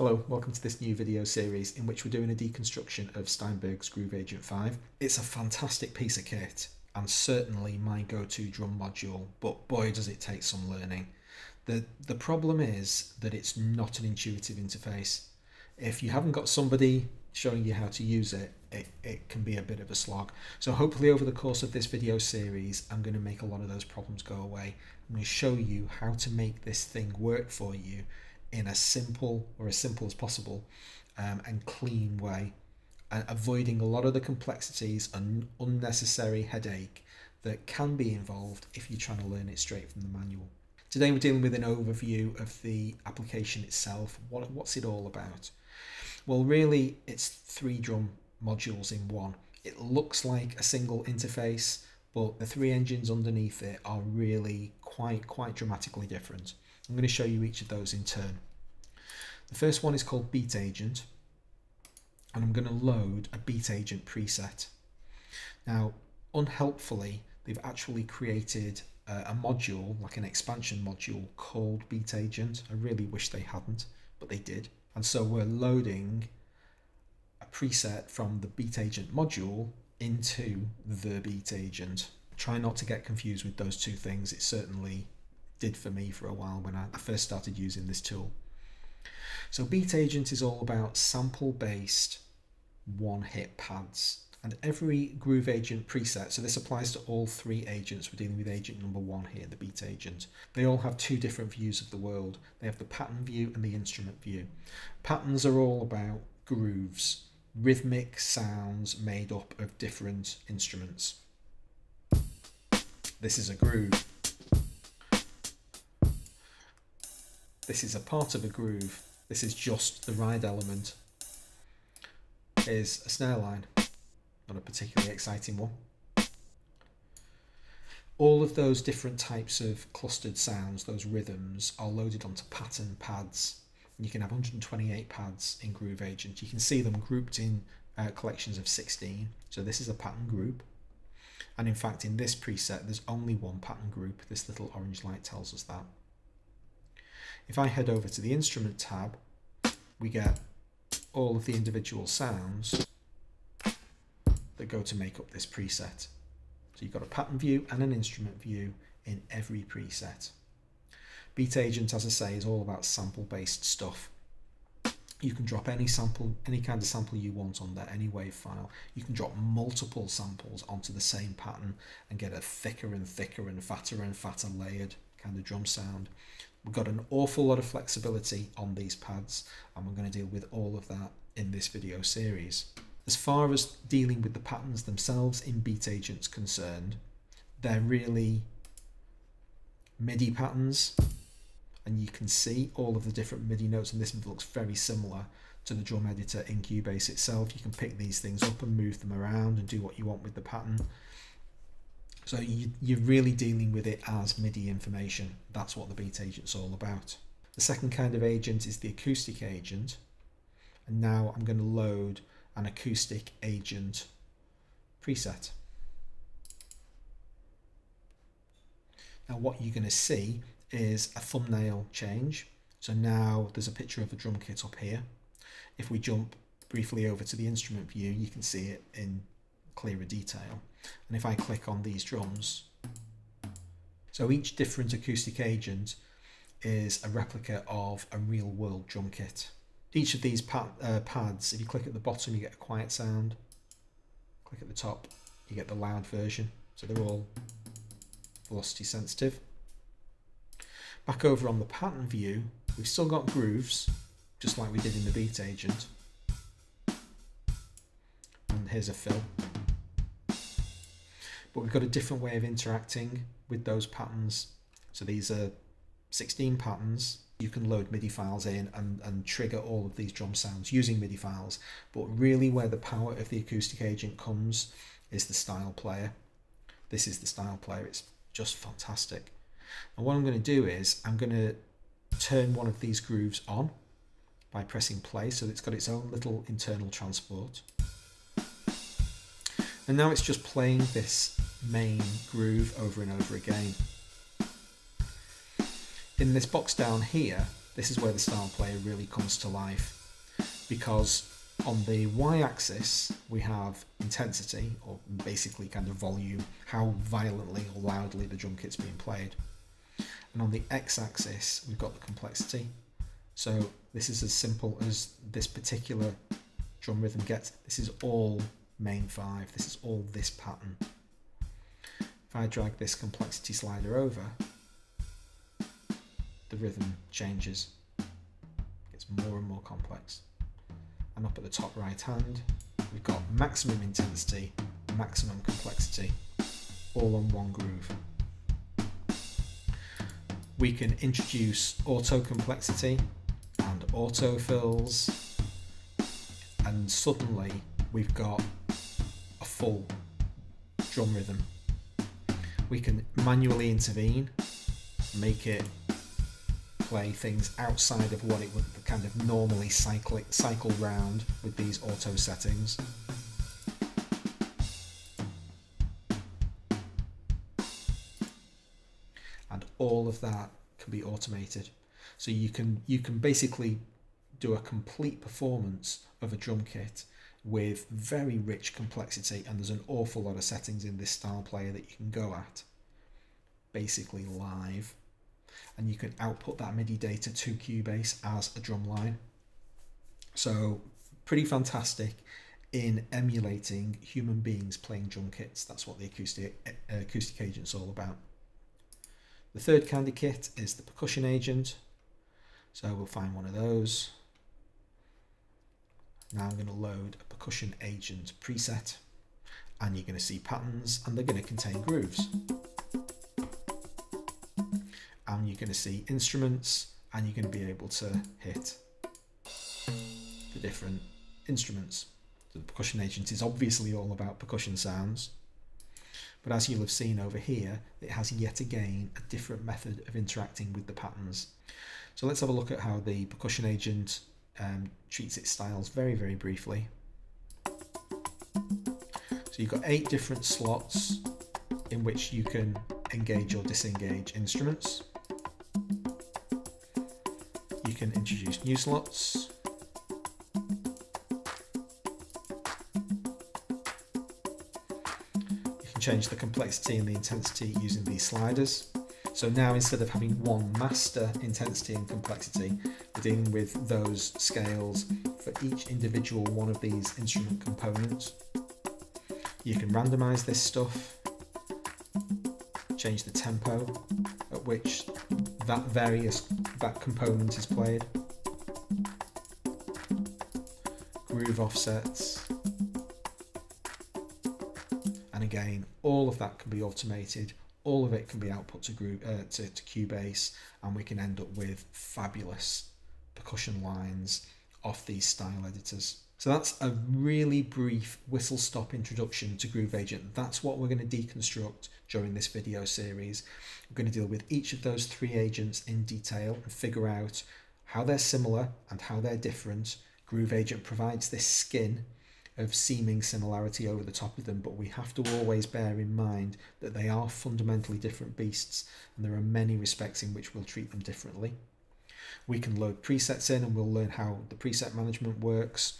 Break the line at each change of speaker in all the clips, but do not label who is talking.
Hello, welcome to this new video series in which we're doing a deconstruction of Steinberg's Groove Agent 5. It's a fantastic piece of kit and certainly my go-to drum module, but boy does it take some learning. The, the problem is that it's not an intuitive interface. If you haven't got somebody showing you how to use it, it, it can be a bit of a slog. So hopefully over the course of this video series, I'm going to make a lot of those problems go away. I'm going to show you how to make this thing work for you in a simple or as simple as possible um, and clean way and avoiding a lot of the complexities and unnecessary headache that can be involved if you're trying to learn it straight from the manual. Today we're dealing with an overview of the application itself. What, what's it all about? Well, really, it's three drum modules in one. It looks like a single interface, but the three engines underneath it are really quite, quite dramatically different. I'm going to show you each of those in turn. The first one is called Beat Agent, and I'm going to load a Beat Agent preset. Now, unhelpfully, they've actually created a module, like an expansion module called Beat Agent. I really wish they hadn't, but they did. And so we're loading a preset from the Beat Agent module into the Beat Agent. Try not to get confused with those two things. It certainly did for me for a while when I first started using this tool. So Beat Agent is all about sample-based one-hit pads. And every Groove Agent preset, so this applies to all three agents, we're dealing with agent number one here, the Beat Agent. They all have two different views of the world. They have the pattern view and the instrument view. Patterns are all about grooves, rhythmic sounds made up of different instruments. This is a groove. This is a part of a groove. This is just the ride element. is a snare line, not a particularly exciting one. All of those different types of clustered sounds, those rhythms, are loaded onto pattern pads. You can have 128 pads in Groove Agent. You can see them grouped in uh, collections of 16. So this is a pattern group. And in fact, in this preset, there's only one pattern group. This little orange light tells us that. If I head over to the instrument tab, we get all of the individual sounds that go to make up this preset. So you've got a pattern view and an instrument view in every preset. Beat Agent, as I say, is all about sample-based stuff. You can drop any sample, any kind of sample you want on there, any wave file. You can drop multiple samples onto the same pattern and get a thicker and thicker and fatter and fatter layered kind of drum sound. We've got an awful lot of flexibility on these pads and we're going to deal with all of that in this video series. As far as dealing with the patterns themselves in Beat Agent's concerned, they're really MIDI patterns and you can see all of the different MIDI notes and this looks very similar to the drum editor in Cubase itself. You can pick these things up and move them around and do what you want with the pattern. So you, you're really dealing with it as MIDI information. That's what the beat agent's all about. The second kind of agent is the acoustic agent. And now I'm going to load an acoustic agent preset. Now what you're going to see is a thumbnail change. So now there's a picture of a drum kit up here. If we jump briefly over to the instrument view, you can see it in clearer detail. And if I click on these drums, so each different acoustic agent is a replica of a real world drum kit. Each of these uh, pads, if you click at the bottom, you get a quiet sound. Click at the top, you get the loud version. So they're all velocity sensitive. Back over on the pattern view, we've still got grooves, just like we did in the beat agent. And here's a fill but we've got a different way of interacting with those patterns. So these are 16 patterns. You can load MIDI files in and, and trigger all of these drum sounds using MIDI files. But really where the power of the acoustic agent comes is the style player. This is the style player. It's just fantastic. And what I'm going to do is I'm going to turn one of these grooves on by pressing play so it's got its own little internal transport. And now it's just playing this main groove over and over again. In this box down here, this is where the style player really comes to life because on the y-axis we have intensity or basically kind of volume how violently or loudly the drum kit's being played. And on the x-axis we've got the complexity. So this is as simple as this particular drum rhythm gets. This is all main 5 this is all this pattern if I drag this complexity slider over the rhythm changes gets more and more complex and up at the top right hand we've got maximum intensity, maximum complexity, all on one groove. We can introduce auto complexity and auto fills and suddenly we've got a full drum rhythm. We can manually intervene, make it play things outside of what it would kind of normally cycle cycle round with these auto settings. And all of that can be automated. So you can you can basically do a complete performance of a drum kit with very rich complexity and there's an awful lot of settings in this style player that you can go at basically live and you can output that MIDI data to Cubase as a drum line. So pretty fantastic in emulating human beings playing drum kits. That's what the acoustic, uh, acoustic agent's all about. The third of kit is the percussion agent. So we'll find one of those. Now I'm going to load a percussion agent preset and you're going to see patterns and they're going to contain grooves and you're going to see instruments and you're going to be able to hit the different instruments. The percussion agent is obviously all about percussion sounds, but as you'll have seen over here, it has yet again a different method of interacting with the patterns. So let's have a look at how the percussion agent um, treats its styles very, very briefly. So you've got eight different slots in which you can engage or disengage instruments. You can introduce new slots. You can change the complexity and the intensity using these sliders. So now instead of having one master intensity and complexity, we're dealing with those scales for each individual one of these instrument components. You can randomize this stuff, change the tempo at which that various that component is played. Groove offsets. And again, all of that can be automated. All of it can be output to, groove, uh, to, to Cubase and we can end up with fabulous percussion lines off these style editors. So that's a really brief whistle stop introduction to Groove Agent. That's what we're going to deconstruct during this video series. We're going to deal with each of those three agents in detail and figure out how they're similar and how they're different. Groove Agent provides this skin of seeming similarity over the top of them, but we have to always bear in mind that they are fundamentally different beasts and there are many respects in which we'll treat them differently. We can load presets in and we'll learn how the preset management works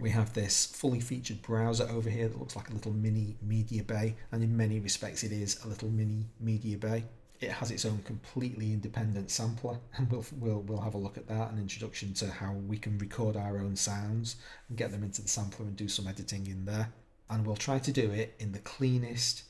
we have this fully featured browser over here that looks like a little mini media bay and in many respects it is a little mini media bay. It has its own completely independent sampler and we'll, we'll, we'll have a look at that an introduction to how we can record our own sounds and get them into the sampler and do some editing in there. And we'll try to do it in the cleanest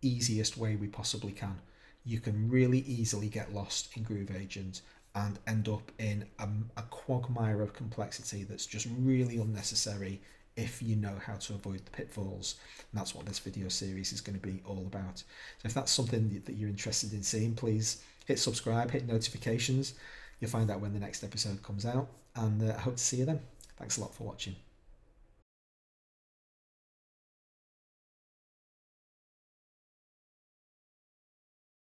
easiest way we possibly can. You can really easily get lost in groove agent and end up in a, a quagmire of complexity that's just really unnecessary if you know how to avoid the pitfalls. And that's what this video series is going to be all about. So if that's something that you're interested in seeing, please hit subscribe, hit notifications. You'll find out when the next episode comes out, and uh, I hope to see you then. Thanks a lot for watching.